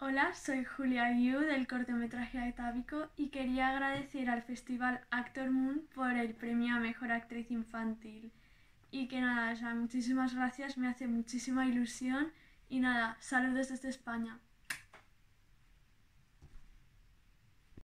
Hola, soy Julia Yu del cortometraje Atávico y quería agradecer al Festival Actor Moon por el premio a Mejor Actriz Infantil. Y que nada, o sea, muchísimas gracias, me hace muchísima ilusión y nada, saludos desde España.